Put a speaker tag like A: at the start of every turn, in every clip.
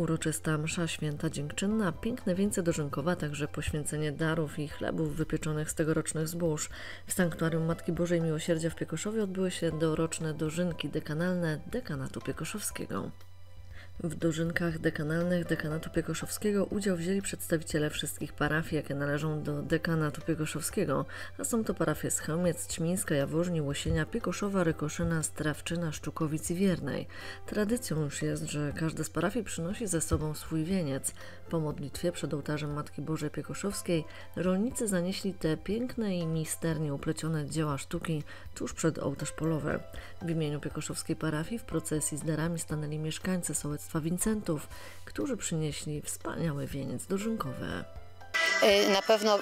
A: uroczysta msza święta dziękczynna, piękne wieńce dożynkowe, także poświęcenie darów i chlebów wypieczonych z tegorocznych zbóż. W Sanktuarium Matki Bożej Miłosierdzia w Piekoszowie odbyły się doroczne dożynki dekanalne dekanatu piekoszowskiego. W dożynkach dekanalnych dekanatu piekoszowskiego udział wzięli przedstawiciele wszystkich parafii, jakie należą do dekanatu piekoszowskiego, a są to parafie Schelmiec, Ćmińska, Jaworzni, Łosienia, Piekoszowa, Rykoszyna, Strawczyna, Szczukowic i Wiernej. Tradycją już jest, że każda z parafii przynosi ze sobą swój wieniec. Po modlitwie przed ołtarzem Matki Bożej Piekoszowskiej rolnicy zanieśli te piękne i misternie uplecione dzieła sztuki tuż przed ołtarz polowy. W imieniu piekoszowskiej parafii w procesji z darami stanęli mieszkańcy sołectwa Wincentów, którzy przynieśli wspaniały wieniec dożynkowy.
B: Na pewno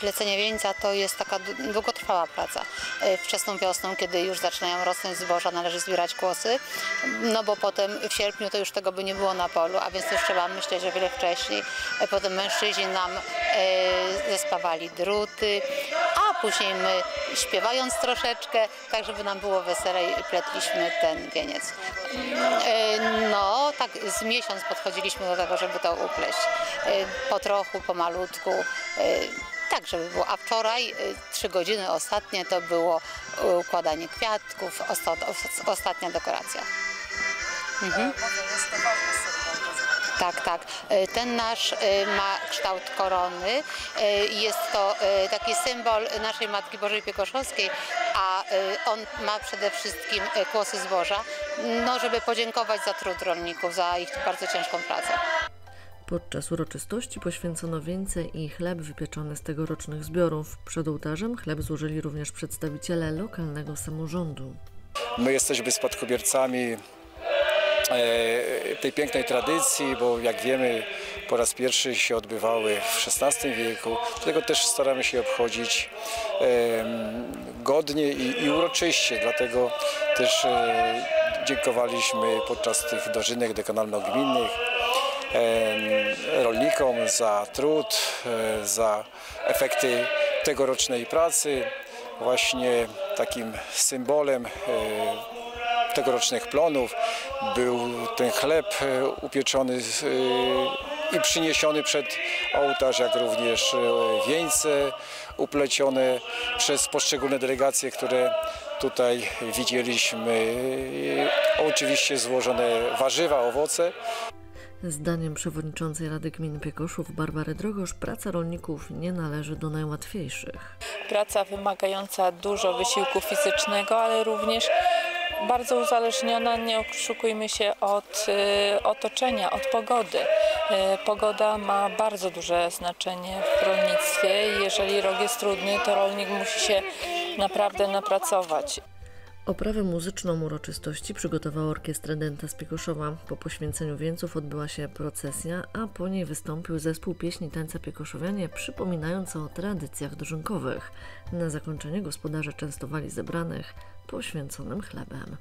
B: plecenie wieńca to jest taka dłu- długotrwała praca. Y, Wczesną wiosną, kiedy już zaczynają rosnąć zboża, należy zbierać kłosy, no bo potem w sierpniu to już tego by nie było na polu, a więc też trzeba myśleć o wiele wcześniej. Y, Potem mężczyźni nam y, zespawali druty, później my śpiewając troszeczkę, tak żeby nam było weselej, pletliśmy ten wieniec. Y, No, tak z miesiąc podchodziliśmy do tego, żeby to upleść. Y, Po trochu, pomalutku. y, Tak, żeby było. A wczoraj, trzy godziny ostatnie, to było układanie kwiatków, osta- os- ostatnia dekoracja. Mhm. Tak, tak. Y, Ten nasz y, ma kształt korony. Y, Jest to taki symbol naszej Matki Bożej Piekoszowskiej, a on ma przede wszystkim kłosy zboża, no żeby podziękować za trud rolników, za ich bardzo ciężką pracę.
A: Podczas uroczystości poświęcono wieńce i chleb wypieczony z tegorocznych zbiorów. Przed ołtarzem chleb złożyli również przedstawiciele lokalnego samorządu.
C: My jesteśmy spadkobiercami e, tej pięknej tradycji, bo jak wiemy po raz pierwszy się odbywały w XVI wieku. Dlatego też staramy się obchodzić godnie i, uroczyście. Dlatego też e, dziękowaliśmy podczas tych dożynek dekanalno-gminnych em, rolnikom za trud, e, za efekty tegorocznej pracy. Właśnie takim symbolem e, tegorocznych plonów był ten chleb e, upieczony e, i przyniesiony przed ołtarz, jak również e, wieńce uplecione przez poszczególne delegacje, które tutaj widzieliśmy. Oczywiście złożone warzywa, owoce.
A: Zdaniem przewodniczącej Rady Gmin Piekoszów Barbary Drogosz praca rolników nie należy do najłatwiejszych.
D: praca wymagająca dużo wysiłku fizycznego, ale również bardzo uzależniona, nie oszukujmy się, od y, otoczenia, od pogody. Y, Pogoda ma bardzo duże znaczenie w rolnictwie i jeżeli rok jest trudny, to rolnik musi się naprawdę napracować.
A: Oprawę muzyczną uroczystości przygotowała orkiestra Denta z Piekoszowa. Po poświęceniu wieńców odbyła się procesja, a po niej wystąpił zespół pieśni tańca Piekoszowianie, przypominając o tradycjach dożynkowych. Na zakończenie gospodarze częstowali zebranych poświęconym chlebem.